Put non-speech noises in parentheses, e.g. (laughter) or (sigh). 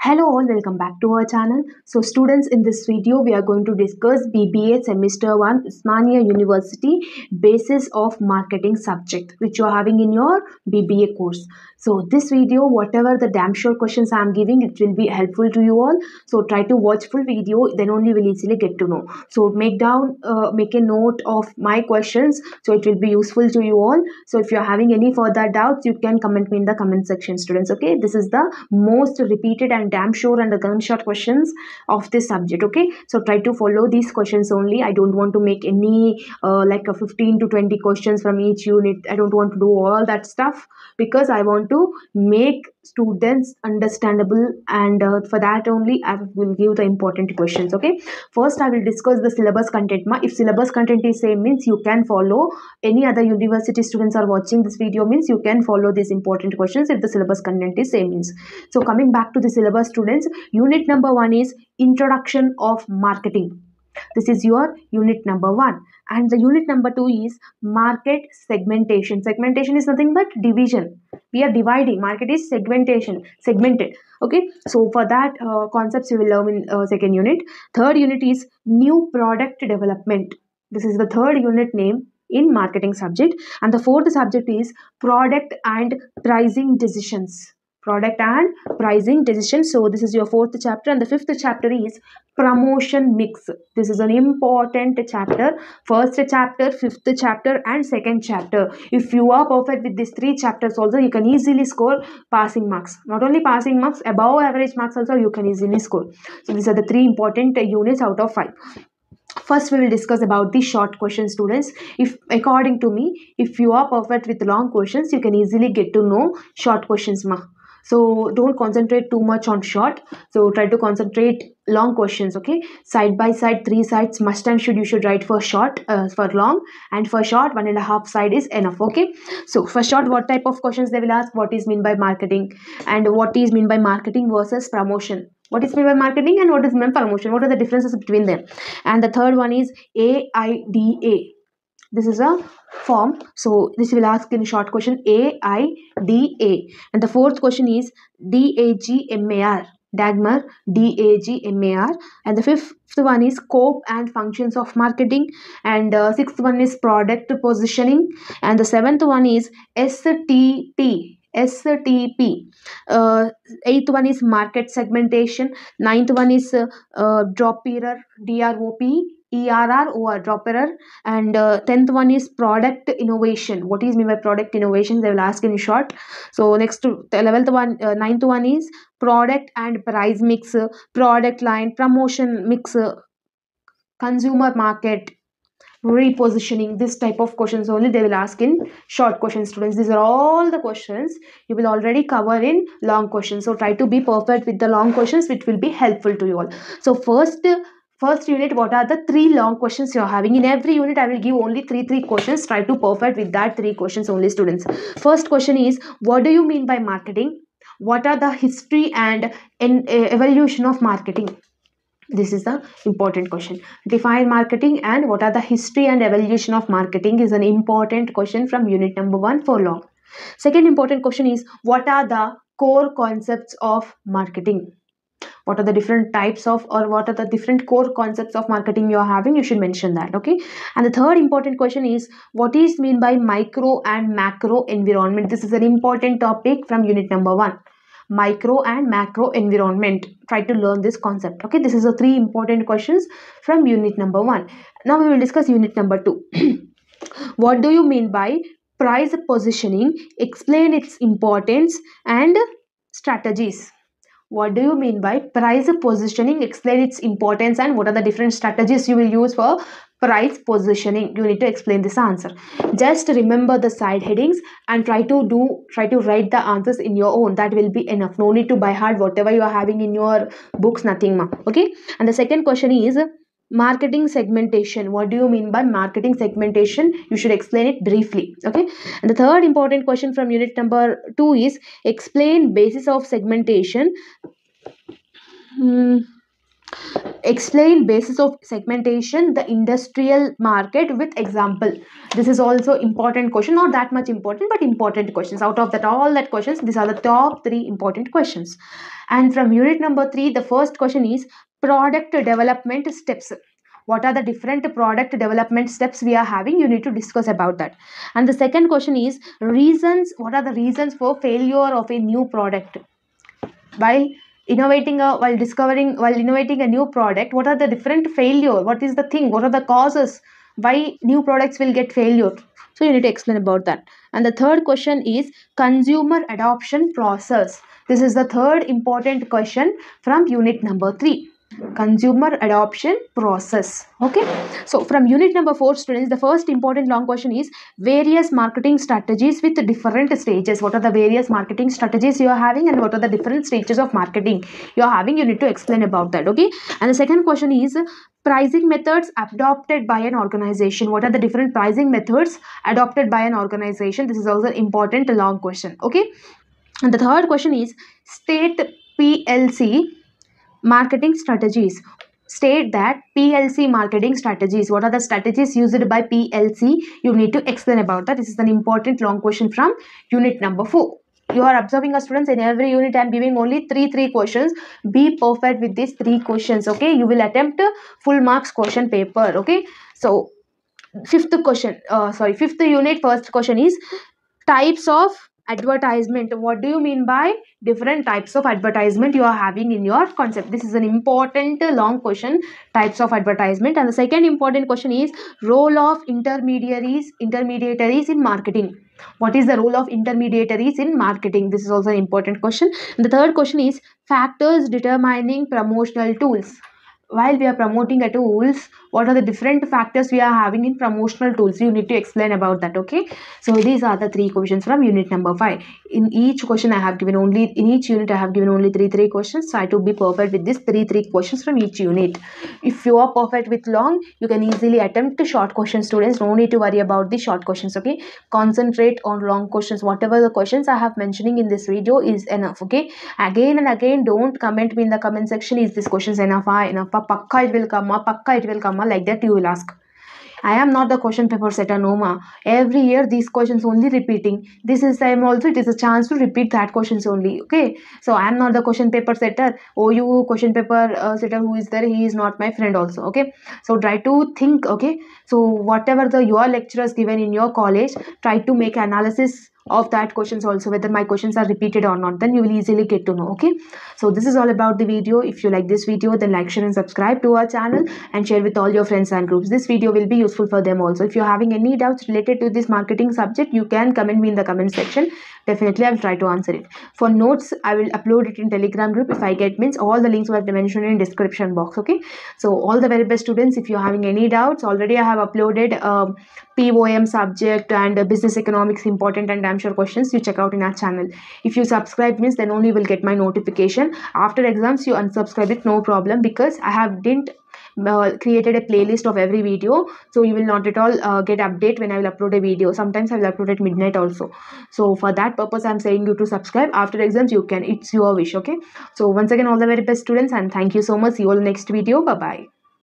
Hello all, welcome back to our channel. So students, in this video, we are going to discuss BBA Semester 1 Osmania University Basis of Marketing subject, which you are having in your BBA course. So this video, whatever the damn sure questions I am giving, it will be helpful to you all. So try to watch full video, then only will easily get to know. So make down, uh, make a note of my questions, so it will be useful to you all. So if you are having any further doubts, you can comment me in the comment section, students. Okay, this is the most repeated and damn sure and the gunshot questions of this subject. Okay, so try to follow these questions only. I don't want to make any uh, like a 15 to 20 questions from each unit. I don't want to do all that stuff because I want to make students understandable and uh, for that only I will give the important questions okay? First I will discuss the syllabus content. Ma if syllabus content is same means you can follow any other university students are watching this video means you can follow these important questions if the syllabus content is same means. So coming back to the syllabus students unit number one is introduction of marketing this is your unit number one. And the unit number two is market segmentation. Segmentation is nothing but division. We are dividing. Market is segmentation segmented. Okay? So for that uh, concepts you will learn in uh, second unit. Third unit is new product development. This is the third unit name in marketing subject. And the fourth subject is product and pricing decisions product and pricing decision. So this is your fourth chapter and the fifth chapter is promotion mix. This is an important chapter. First chapter fifth chapter and second chapter. If you are perfect with these three chapters also you can easily score passing marks. Not only passing marks above average marks also you can easily score. So these are the three important units out of five. First we will discuss about the short question students. If according to me if you are perfect with long questions you can easily get to know short questions ma so don't concentrate too much on short. So try to concentrate long questions okay? Side by side three sides must and should you should write for short uh, for long. And for short one and a half side is enough okay? So for short what type of questions they will ask? What is mean by marketing? And what is mean by marketing versus promotion? What is mean by marketing and what is mean by promotion? What are the differences between them? And the third one is aida this is a form. So this will ask in short question a i d a. And the fourth question is d a g m a r. Dagmar d a g m a r. And the fifth one is scope and functions of marketing. And uh, sixth one is product positioning. And the seventh one is stp STP. Uh, eighth one is market segmentation. Ninth one is uh, uh, drop error, DROP, ERR or drop error. And uh, tenth one is product innovation. What is mean by product innovation? They will ask in short. So next to the eleventh one, uh, ninth one is product and price mix, uh, product line, promotion mix, uh, consumer market, repositioning this type of questions only they will ask in short questions students these are all the questions you will already cover in long questions so try to be perfect with the long questions which will be helpful to you all so first first unit what are the three long questions you are having? In every unit i will give only three three questions. Try to perfect with that three questions only students. First question is what do you mean by marketing? What are the history and evolution of marketing? This is the important question. Define marketing and what are the history and evolution of marketing is an important question from unit number one for long. Second important question is what are the core concepts of marketing what are the different types of or what are the different core concepts of marketing you are having? You should mention that okay? And the third important question is what is mean by micro and macro environment? This is an important topic from unit number one. Micro and macro environment. Try to learn this concept okay? This is the three important questions from unit number one. Now we will discuss unit number two. (clears throat) What do you mean by price positioning? Explain its importance and strategies what do you mean by price positioning? Explain its importance and what are the different strategies you will use for price positioning. You need to explain this answer. Just remember the side headings and try to do try to write the answers in your own. That will be enough. No need to buy hard whatever you are having in your books nothing ma. Okay? And the second question is marketing segmentation. What do you mean by marketing segmentation? You should explain it briefly okay? And the third important question from unit number 2 is explain basis of segmentation. Hmm. Explain basis of segmentation the industrial market with example. This is also important question not that much important but important questions. Out of that all that questions these are the top three important questions. And from unit number three the first question is product development steps. What are the different product development steps we are having? You need to discuss about that. And the second question is reasons what are the reasons for failure of a new product? While innovating a while discovering while innovating a new product what are the different failure? What is the thing? What are the causes why new products will get failure? So you need to explain about that. And the third question is consumer adoption process. This is the third important question from unit number 3 consumer adoption process. Okay? So from unit number 4 students the first important long question is various marketing strategies with different stages. What are the various marketing strategies you are having and what are the different stages of marketing you are having? You need to explain about that okay? And the second question is pricing methods adopted by an organization. What are the different pricing methods adopted by an organization? This is also important long question okay? And the third question is state plc marketing strategies. State that plc marketing strategies. What are the strategies used by plc you need to explain about that. This is an important long question from unit number 4 you are observing a students in every unit i'm giving only three three questions. Be perfect with these three questions okay? You will attempt full marks question paper okay? So fifth question uh, sorry fifth unit first question is types of advertisement. What do you mean by different types of advertisement you are having in your concept? This is an important uh, long question types of advertisement. And the second important question is role of intermediaries intermediaries in marketing. What is the role of intermediaries in marketing? This is also an important question. And the third question is factors determining promotional tools while we are promoting a tools what are the different factors we are having in promotional tools? You need to explain about that okay? So these are the three questions from unit number five. In each question i have given only in each unit i have given only three three questions. Try to be perfect with this three three questions from each unit. If you are perfect with long you can easily attempt to short questions students. No need to worry about the short questions okay? Concentrate on long questions. Whatever the questions i have mentioning in this video is enough okay? Again and again don't comment me in the comment section is this questions enough? Ah enough pakka it will come up pakka it will come up like that you will ask I am not the question paper setter Noma. Every year these questions only repeating. This is time also it is a chance to repeat that questions only. Okay. So I am not the question paper setter. Oh you question paper uh, setter who is there he is not my friend also. Okay. So try to think. Okay. So whatever the your lecturers given in your college try to make analysis of that questions also whether my questions are repeated or not then you will easily get to know okay? So this is all about the video. If you like this video then like share and subscribe to our channel and share with all your friends and groups. This video will be useful for them also. If you're having any doubts related to this marketing subject you can comment me in the comment section. Definitely i'll try to answer it. For notes i will upload it in telegram group if i get means. All the links were mentioned in description box okay? So all the very best students if you're having any doubts already i have uploaded um, POM subject and business economics important and damn sure questions you check out in our channel. If you subscribe means then only will get my notification. After exams you unsubscribe it no problem because I have didn't uh, created a playlist of every video so you will not at all uh, get update when I will upload a video. Sometimes I will upload at midnight also. So for that purpose I am saying you to subscribe. After exams you can. It's your wish okay. So once again all the very best students and thank you so much. See you all next video. Bye bye.